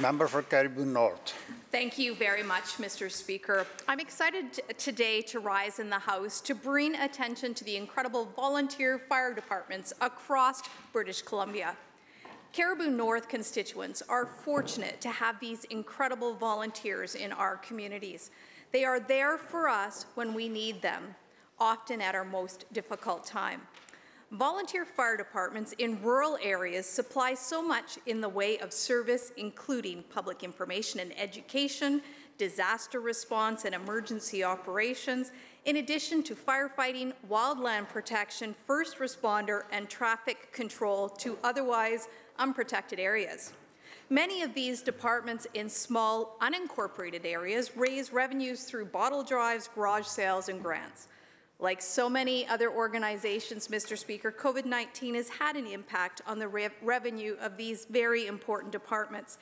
Member for Cariboo North. Thank you very much, Mr. Speaker. I'm excited today to rise in the House to bring attention to the incredible volunteer fire departments across British Columbia. Cariboo North constituents are fortunate to have these incredible volunteers in our communities. They are there for us when we need them, often at our most difficult time. Volunteer fire departments in rural areas supply so much in the way of service, including public information and education, disaster response and emergency operations, in addition to firefighting, wildland protection, first responder, and traffic control to otherwise unprotected areas. Many of these departments in small, unincorporated areas raise revenues through bottle drives, garage sales, and grants. Like so many other organizations, Mr. Speaker, COVID-19 has had an impact on the re revenue of these very important departments.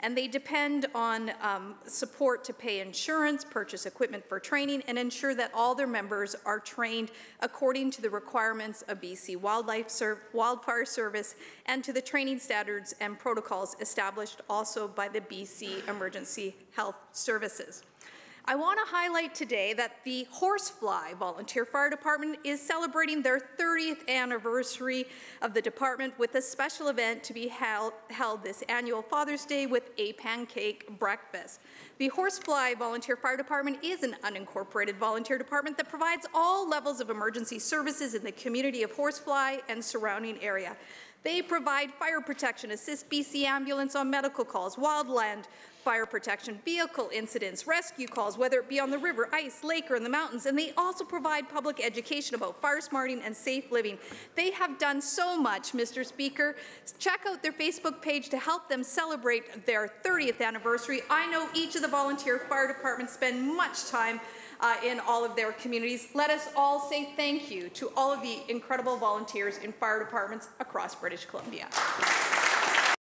And they depend on um, support to pay insurance, purchase equipment for training, and ensure that all their members are trained according to the requirements of BC Wildlife Wildfire Service and to the training standards and protocols established also by the BC Emergency Health Services. I want to highlight today that the Horsefly Volunteer Fire Department is celebrating their 30th anniversary of the department with a special event to be held, held this annual Father's Day with a pancake breakfast. The Horsefly Volunteer Fire Department is an unincorporated volunteer department that provides all levels of emergency services in the community of Horsefly and surrounding area. They provide fire protection, assist BC Ambulance on medical calls, wildland fire protection, vehicle incidents, rescue calls, whether it be on the river, ice, lake, or in the mountains. And they also provide public education about fire smarting and safe living. They have done so much, Mr. Speaker. Check out their Facebook page to help them celebrate their 30th anniversary. I know each of the volunteer fire departments spend much time uh, in all of their communities. Let us all say thank you to all of the incredible volunteers in fire departments across British Columbia.